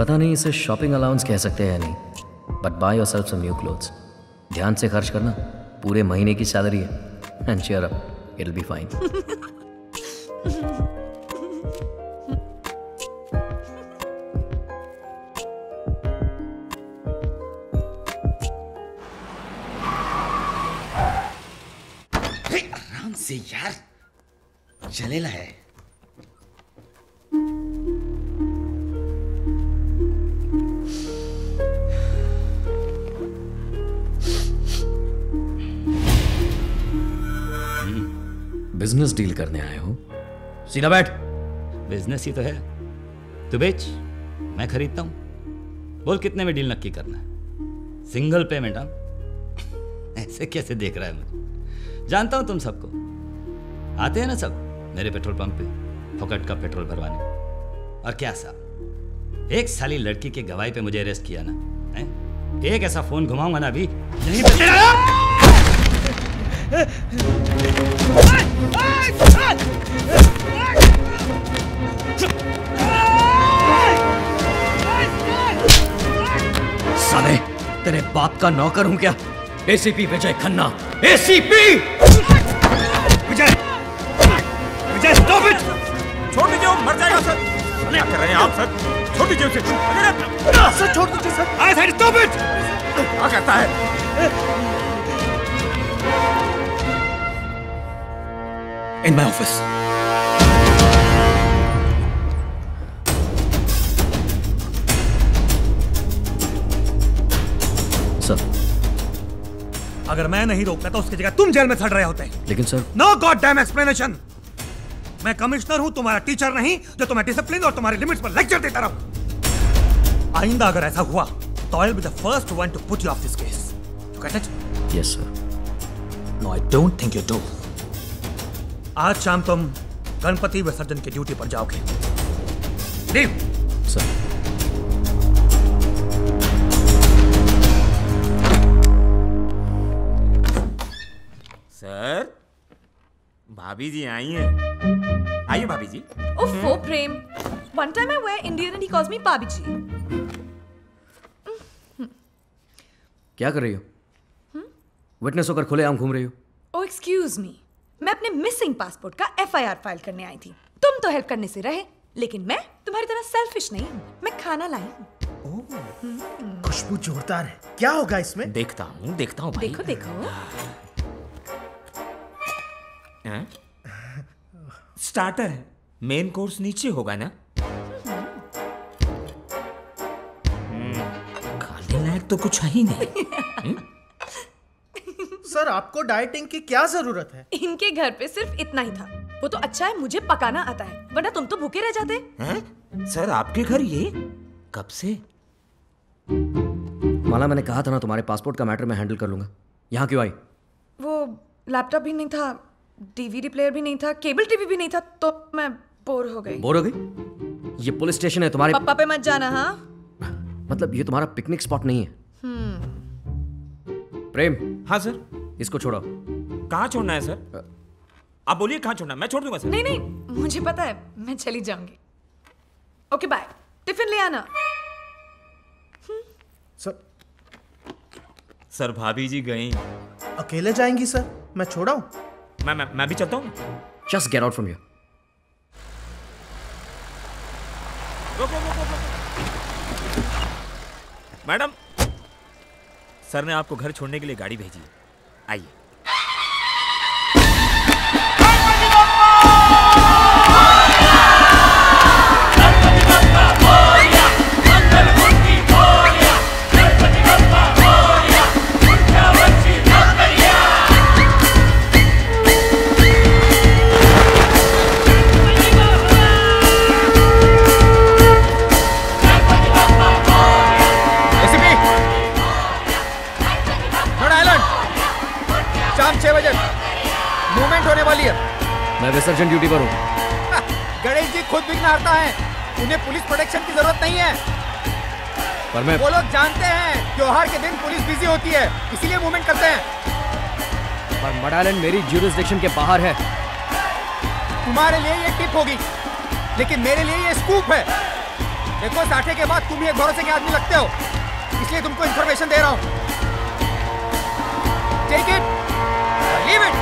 पता नहीं इसे शॉपिंग अलाउंस कह सकते हैं या नहीं but buy yourself some new clothes ध्यान से खर्च करना, पूरे महीने की सैलरी है। And cheer up it be fine से यार जलेला है। बिज़नेस डील करने आए हो। सीधा बैठ। बिज़नेस ही तो है। तू बेच, मैं खरीदता हूँ। बोल कितने में डील नक्की करना है? सिंगल पेमेंट हाँ? ऐसे कैसे देख रहा है मुझे? जानता हूँ तुम सबको। आते हैं ना सब, मेरे पेट्रोल पंप पे, फुकट का पेट्रोल भरवाने। और क्या साहब? एक साली लड़की की गवाही पे मुझे अरेस्ट किया ना, हैं? एक ऐसा फ़ोन घुमाऊँगा ना अभी तेरा साले तेरे बाप का नौकर हूँ क्या? ACP Vijay Khanna ACP in my office sir अगर मैं नहीं रोकता तो उसकी जगह तुम जेल में सड़ रहे होते। लेकिन sir no god damn explanation मैं कमिश्नर हूँ तुम्हारा टीचर नहीं जो तुम्हें डिसिप्लिन और तुम्हारे लिमिट्स पर लेक्चर देता रहूँ। आइंदा अगर ऐसा हुआ तो I will be the first one to put you off this case you get it yes sir no I don't think you do आज शाम तुम गणपति विसर्जन की ड्यूटी पर जाओगे। लीव सर सर भाभी जी आई हैं। आइए भाभी जी। Oh, Prem. One time I wear Indian and he calls me Babiji. क्या कर रही हो? विटनेस होकर खुले आम घूम रही हो। Oh, excuse me. मैं अपने मिसिंग पासपोर्ट का एफआईआर फ़ाइल करने आई थी। तुम तो हेल्प करने से रहे लेकिन मैं तुम्हारी तरह सेल्फिश नहीं हूँ। मैं खाना लाई हूँ। खुशबू जोरदार है। क्या होगा इसमें? देखता हूँ देखता हूँ देखो देखो। स्टार्टर है। मेन कोर्स नीचे होगा ना? हम्म, खाने लायक तो कुछ है ही नहीं। सर आपको डाइटिंग की क्या ज़रूरत है? इनके घर पे सिर्फ़ इतना ही था। वो तो अच्छा है मुझे पकाना आता है वरना तुम तो भूखे रह जाते। हैं? सर आपके घर ये? कब से? माला मैंने कहा था ना तुम्हारे पासपोर्ट का मैटर मैं हैंडल कर लूँगा। यहाँ क्यों आई? वो लैपटॉप भी नहीं था डीवीडी प्लेयर भी नहीं था केबल टीवी भी नहीं था तो मैं बोर हो गई। बोर हो गई? ये पुलिस स्टेशन है तुम्हारे पप्पा पे मत जाना हाँ? मतलब ये तुम्हारा पिकनिक स्पॉट नहीं है। हम्म। प्रेम। हाँ सर। इसको छोड़ो। कहाँ छोड़ना है सर? आप बोलिए कहाँ छोड़ना है? मैं छोड़ दूँगा सर। नहीं नहीं मुझे पता है मैं चली जाऊँगी। ओके बाय टिफ़िन ले आना। सर। सर भाभी जी गई। अकेले जाएँगी सर? मैं छोड़ा हूँ? मैं मैं मैं भी चलता हूँ। Just get out from here रुको। मैडम सर ने आपको घर छोड़ने के लिए गाड़ी भेजी है। आइए शाम छह बजे। मूवमेंट होने वाली है। मैं विसर्जन ड्यूटी पर हूँ। गणेश जी खुद विघ्न हरता है। उन्हें पुलिस प्रोटेक्शन की ज़रूरत नहीं है। पर मैं वो लोग जानते हैं त्योहार के दिन पुलिस बिज़ी होती है इसीलिए मूवमेंट करते हैं। पर मडालन मेरी ज्यूरिसडिक्शन के बाहर है। तुम्हारे लिए ये टिप होगी लेकिन मेरे लिए ये स्कूप है। देखो साठे के बाद तुम ही एक भरोसे के आदमी लगते हो? इसलिए तुमको इंफॉर्मेशन दे रहा हूँ। टेक इट लीव इट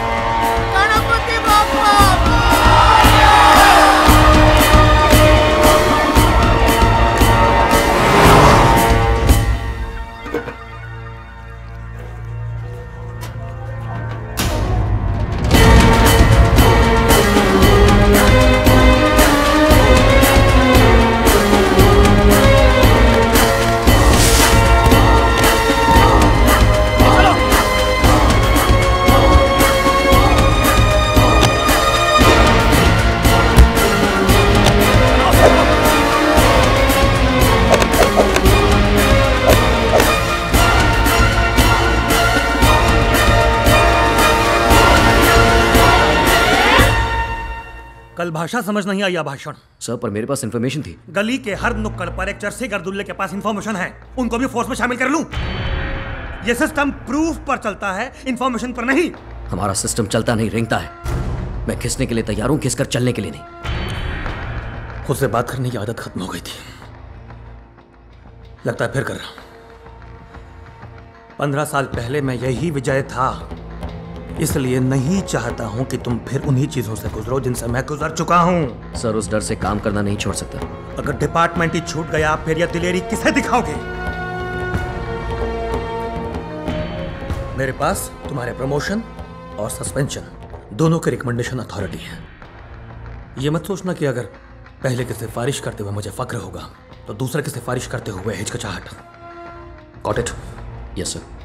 कल भाषा समझ नहीं आई भाषण। सर पर मेरे पास इन्फॉर्मेशन थी। गली के हर नुक्कड़ पर एक चरसे गर्दुल्ले के पास इंफॉर्मेशन है। उनको भी फोर्स में शामिल कर लूँ? ये सिस्टम प्रूफ पर चलता है इंफॉर्मेशन पर नहीं। हमारा सिस्टम चलता नहीं रेंगता है। मैं खिसने के लिए तैयार हूँ खिसकर चलने के लिए नहीं। खुद से बात करने की आदत खत्म हो गई थी। लगता है फिर कर रहा हूँ। पंद्रह साल पहले मैं यही विजय था। इसलिए नहीं चाहता हूँ कि तुम फिर उन्हीं चीज़ों से गुजरो जिनसे मैं गुजर चुका हूँ। सर उस डर से काम करना नहीं छोड़ सकता। अगर डिपार्टमेंट ही छूट गया फिर यह दिलेरी किसे दिखाओगे? मेरे पास तुम्हारे प्रमोशन और सस्पेंशन दोनों की रिकमेंडेशन अथॉरिटी है। ये मत सोचना कि अगर पहले की सिफारिश करते हुए मुझे फक्र होगा तो दूसरे की सिफारिश करते हुए हिचकचाहट। Got it yes sir